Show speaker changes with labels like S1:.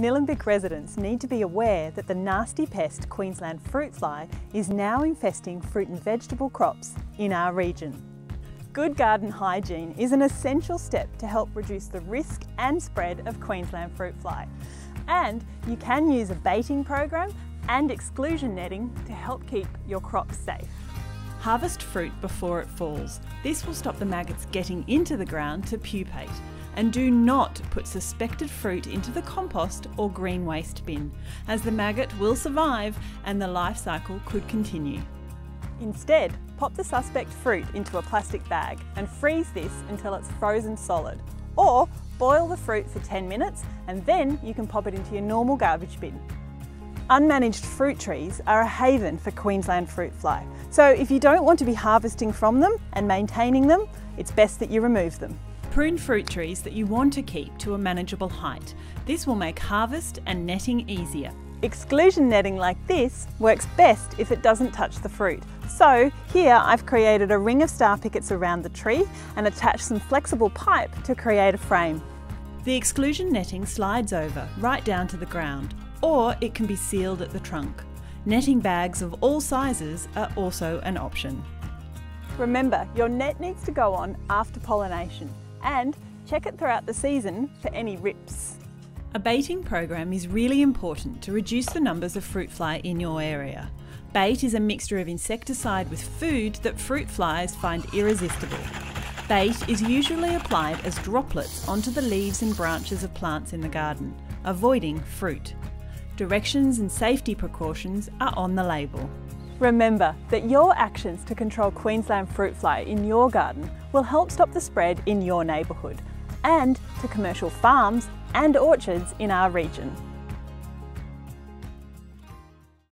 S1: Nillumbik residents need to be aware that the nasty pest Queensland fruit fly is now infesting fruit and vegetable crops in our region. Good garden hygiene is an essential step to help reduce the risk and spread of Queensland fruit fly. And you can use a baiting program and exclusion netting to help keep your crops safe.
S2: Harvest fruit before it falls. This will stop the maggots getting into the ground to pupate. And do not put suspected fruit into the compost or green waste bin, as the maggot will survive and the life cycle could continue.
S1: Instead, pop the suspect fruit into a plastic bag and freeze this until it's frozen solid. Or boil the fruit for 10 minutes and then you can pop it into your normal garbage bin. Unmanaged fruit trees are a haven for Queensland fruit fly, so if you don't want to be harvesting from them and maintaining them, it's best that you remove them.
S2: Prune fruit trees that you want to keep to a manageable height. This will make harvest and netting easier.
S1: Exclusion netting like this works best if it doesn't touch the fruit. So here I've created a ring of star pickets around the tree and attached some flexible pipe to create a frame.
S2: The exclusion netting slides over right down to the ground, or it can be sealed at the trunk. Netting bags of all sizes are also an option.
S1: Remember, your net needs to go on after pollination and check it throughout the season for any rips.
S2: A baiting program is really important to reduce the numbers of fruit fly in your area. Bait is a mixture of insecticide with food that fruit flies find irresistible. Bait is usually applied as droplets onto the leaves and branches of plants in the garden, avoiding fruit. Directions and safety precautions are on the label.
S1: Remember that your actions to control Queensland fruit fly in your garden will help stop the spread in your neighbourhood and to commercial farms and orchards in our region.